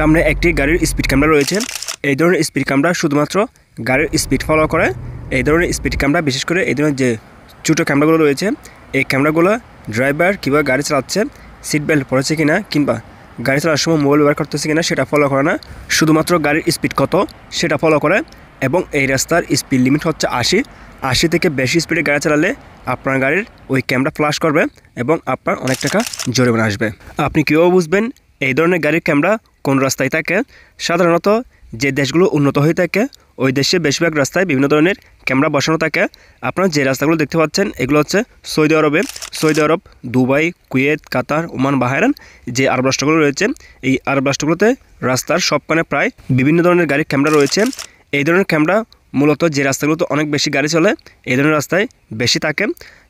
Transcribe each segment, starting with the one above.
সামনে একটি গাড়ির স্পিড ক্যামেরা রয়েছে। এই ধরনের স্পিড ক্যামেরা শুধুমাত্র গাড়ির স্পিড ফলো করে। এই ধরনের স্পিড ক্যামেরা বিশেষ করে এই ধরনের যে ছোটো ক্যামেরাগুলো রয়েছে, এই ক্যামেরাগুলো ড্রাইভার কীভাবে গাড়ি চালাচ্ছে সিট বেল্ট পড়েছে কিনা কিংবা গাড়ি চালানোর সময় মোবাইল ব্যবহার করতেছে কিনা সেটা ফলো করে না। শুধুমাত্র গাড়ির স্পিড কত সেটা ফলো করে এবং এই রাস্তার স্পিড লিমিট হচ্ছে আশি। আশি থেকে বেশি স্পিডে গাড়ি চালালে আপনার গাড়ির ওই ক্যামেরা ফ্লাশ করবে এবং আপনার অনেক টাকা জরিমানা আসবে। আপনি কীভাবে বুঝবেন এই ধরনের গাড়ির ক্যামেরা কোন রাস্তায় থাকে? সাধারণত যে দেশগুলো উন্নত হয়ে থাকে, ওই দেশে বেশিরভাগ রাস্তায় বিভিন্ন ধরনের ক্যামেরা বসানো থাকে। আপনারা যে রাস্তাগুলো দেখতে পাচ্ছেন, এগুলো হচ্ছে সৌদি আরবে। Saudi Arab, Dubai, Kuwait, Qatar, Oman Bahrain যে আরব রাষ্ট্রগুলো রয়েছে, এই আরব রাষ্ট্রগুলোতে রাস্তার সবখানে প্রায় বিভিন্ন ধরনের গাড়ির ক্যামেরা রয়েছে। এই ধরনের ক্যামেরা মূলত যে রাস্তাগুলোতে অনেক বেশি গাড়ি চলে, এই ধরনের রাস্তায় বেশি থাকে।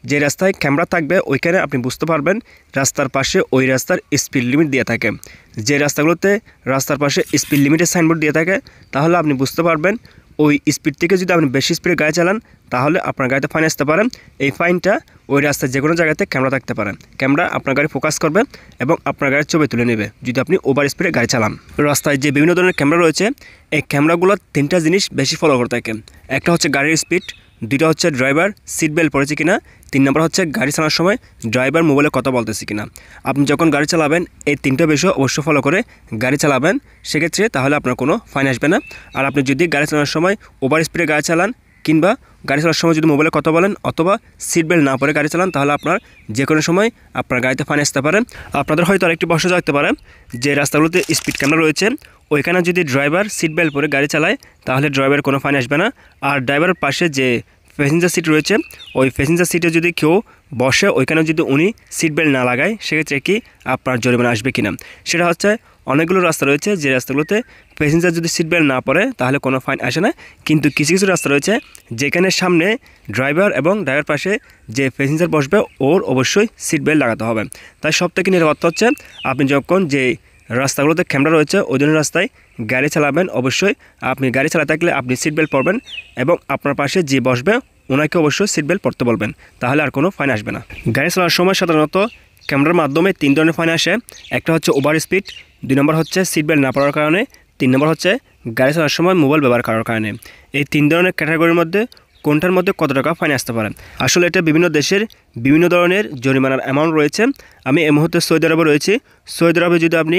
যে রাস্তায় ক্যামেরা থাকবে, ওইখানে আপনি বুঝতে পারবেন রাস্তার পাশে ওই রাস্তার স্পিড লিমিট দিয়ে থাকে। যে রাস্তাগুলোতে রাস্তার পাশে স্পিড লিমিটের সাইনবোর্ড দিয়ে থাকে, তাহলে আপনি বুঝতে পারবেন ওই স্পিড থেকে যদি আপনি বেশি স্পিডে গাড়ি চালান, তাহলে আপনার গাড়িতে ফাইন আসতে পারেন। এই ফাইনটা ওই রাস্তায় যে কোনো জায়গাতে ক্যামেরা থাকতে পারেন ক্যামেরা আপনার গাড়ি ফোকাস করবে এবং আপনার গাড়ির ছবি তুলে নেবে, যদি আপনি ওভার স্পিডে গাড়ি চালান। রাস্তায় যে বিভিন্ন ধরনের ক্যামেরা রয়েছে, এই ক্যামেরাগুলোর তিনটা জিনিস বেশি ফলো করে থাকে। একটা হচ্ছে গাড়ির স্পিড দুইটা হচ্ছে ড্রাইভার সিট বেল্ট পড়েছে কিনা। তিন নম্বর হচ্ছে গাড়ি চালানোর সময় ড্রাইভার মোবাইলে কথা বলতেছে কিনা। আপনি যখন গাড়ি চালাবেন, এই তিনটা বিষয় অবশ্যই ফলো করে গাড়ি চালাবেন। সেক্ষেত্রে তাহলে আপনার কোনো ফাইন আসবে না। আর আপনি যদি গাড়ি চালানোর সময় ওভার স্পিডে গাড়ি চালান কিংবা গাড়ি চালানোর সময় যদি মোবাইলে কথা বলেন অথবা সিট বেল্ট না পরে গাড়ি চালান, তাহলে আপনার যে কোনো সময় আপনার গাড়িতে ফাইন আসতে পারেন আপনাদের হয়তো আরেকটি বসে থাকতে পারে যে রাস্তাগুলোতে স্পিড ক্যামেরা রয়েছে। ওইখানে যদি ড্রাইভার সিট বেল্ট পরে গাড়ি চালায়, তাহলে ড্রাইভারের কোনো ফাইন আসবে না। আর ড্রাইভারের পাশে যে প্যাসেঞ্জার সিট রয়েছে, ওই প্যাসেঞ্জার সিটে যদি কেউ বসে, ওইখানে যদি উনি সিট বেল্ট না লাগায়, সেক্ষেত্রে কি আপনার জরিমানা আসবে কিনা? সেটা হচ্ছে অনেকগুলো রাস্তা রয়েছে, যে রাস্তাগুলোতে প্যাসেঞ্জার যদি সিট বেল্ট না পরে, তাহলে কোনো ফাইন আসে না। কিন্তু কিছু কিছু রাস্তা রয়েছে, যেখানে সামনে ড্রাইভার এবং ড্রাইভার পাশে যে প্যাসেঞ্জার বসবে, ওর অবশ্যই সিট বেল্ট লাগাতে হবে। তাই সব থেকে নিরাপত্তা হচ্ছে, আপনি যখন যে রাস্তাগুলোতে ক্যামেরা রয়েছে ওই জন্য রাস্তায় গাড়ি চালাবেন। অবশ্যই আপনি গাড়ি চালাতে থাকলে আপনি সিট বেল্ট পরবেন এবং আপনার পাশে যে বসবে, ওনাকে অবশ্যই সিট বেল্ট পরতে বলবেন। তাহলে আর কোনো ফাইন আসবে না। গাড়ি চালানোর সময় সাধারণত ক্যামেরার মাধ্যমে তিন ধরনের ফাইন আসে। একটা হচ্ছে ওভার স্পিড দুই নম্বর হচ্ছে সিট বেল্ট না পড়ার কারণে, তিন নম্বর হচ্ছে গাড়ি চালানোর সময় মোবাইল ব্যবহার করার কারণে। এই তিন ধরনের ক্যাটাগরির মধ্যে কোনটার মধ্যে কত টাকা ফাইন আসতে পারে? আসলে এটা বিভিন্ন দেশের বিভিন্ন ধরনের জরিমানার অ্যামাউন্ট রয়েছে। আমি এই মুহূর্তে সৌদি আরবে রয়েছি। সৌদি আরবে যদি আপনি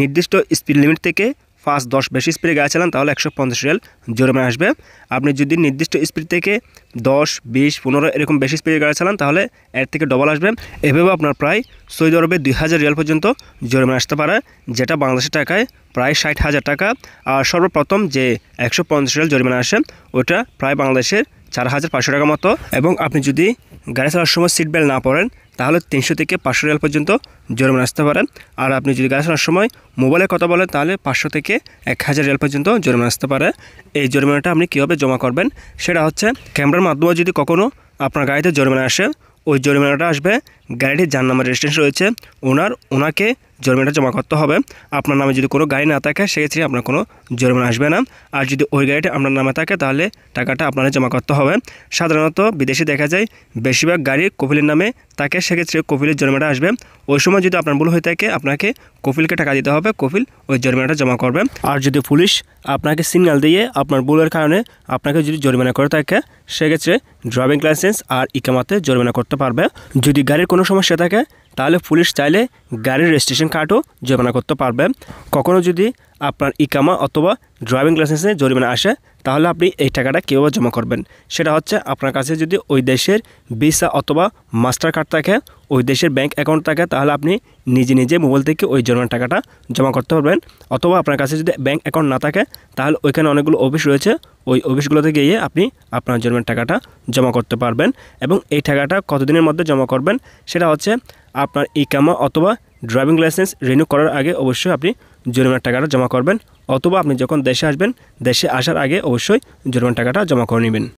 নির্দিষ্ট স্পিড লিমিট থেকে ফার্স্ট দশ বেশি স্পিডে গাড়ি চালান, তাহলে একশো পঞ্চাশ রিয়াল জরিমানা আসবে। আপনি যদি নির্দিষ্ট স্পিড থেকে দশ, বিশ, পনেরো এরকম বেশি স্পিডে গাড়ি চালান, তাহলে এর থেকে ডবল আসবে। এভাবে আপনার প্রায় সৌদি আরবে দুই হাজার রিয়াল পর্যন্ত জরিমানা আসতে পারে, যেটা বাংলাদেশের টাকায় প্রায় ষাট হাজার টাকা। আর সর্বপ্রথম যে একশো পঞ্চাশ রিয়াল জরিমানা আসে, ওটা প্রায় বাংলাদেশের চার হাজার পাঁচশো টাকা মতো এবং আপনি যদি গাড়ি চালানোর সময় সিট বেল্ট না পড়েন তাহলে তিনশো থেকে পাঁচশো রিয়াল পর্যন্ত জরিমানা আসতে পারেন। আর আপনি যদি গাড়ি চালানোর সময় মোবাইলে কথা বলেন, তাহলে পাঁচশো থেকে এক হাজার রিয়াল পর্যন্ত জরিমানা আসতে পারে। এই জরিমানাটা আপনি কীভাবে জমা করবেন? সেটা হচ্ছে ক্যামেরার মাধ্যমে যদি কখনও আপনার গাড়িতে জরিমানা আসে, ওই জরিমানাটা আসবে। গাড়িটির যার নামে রেজিস্ট্রেশন রয়েছে। ওনার, ওনাকে জরিমানাটা জমা করতে হবে। আপনার নামে যদি কোনো গাড়ি না থাকে, সেক্ষেত্রে আপনার কোনো জরিমানা আসবে না। আর যদি ওই গাড়িটা আপনার নামে থাকে, তাহলে টাকাটা আপনারা জমা করতে হবে। সাধারণত বিদেশে দেখা যায়, বেশিরভাগ গাড়ি কপিলের নামে থাকে, সেক্ষেত্রে কপিলের জরিমানাটা আসবে। ওই সময় যদি আপনার ভুল হয়ে থাকে, আপনাকে কপিলকে টাকা দিতে হবে, কপিল ওই জরিমানাটা জমা করবে। আর যদি পুলিশ আপনাকে সিগন্যাল দিয়ে আপনার ভুলের কারণে আপনাকে যদি জরিমানা করে থাকে, সেক্ষেত্রে ড্রাইভিং লাইসেন্স আর ইকামাতে জরিমানা করতে পারবে। যদি গাড়ির কোনো সমস্যা থাকে তাহলে পুলিশ চাইলে গাড়ির রেজিস্ট্রেশন কার্ডও জরিমানা করতে পারবে। কখনও যদি আপনার ইকামা অথবা ড্রাইভিং লাইসেন্সে জরিমানা আসে, তাহলে আপনি এই টাকাটা কীভাবে জমা করবেন? সেটা হচ্ছে আপনার কাছে যদি ওই দেশের ভিসা অথবা মাস্টার কার্ড থাকে, ওই দেশের ব্যাঙ্ক অ্যাকাউন্ট থাকে, তাহলে আপনি নিজে নিজে মোবাইল থেকে ওই জরিমানা টাকাটা জমা করতে পারবেন। অথবা আপনার কাছে যদি ব্যাঙ্ক অ্যাকাউন্ট না থাকে, তাহলে ওইখানে অনেকগুলো অফিস রয়েছে, ওই অফিসগুলোতে গিয়ে আপনি আপনার জরিমানার টাকাটা জমা করতে পারবেন। এবং এই টাকাটা কতদিনের মধ্যে জমা করবেন, সেটা হচ্ছে আপনার ইকামা অথবা ড্রাইভিং লাইসেন্স রিনিউ করার আগে অবশ্যই আপনি জরিমানার টাকাটা জমা করবেন, অথবা আপনি যখন দেশে আসবেন, দেশে আসার আগে অবশ্যই জরিমানার টাকাটা জমা করে নেবেন।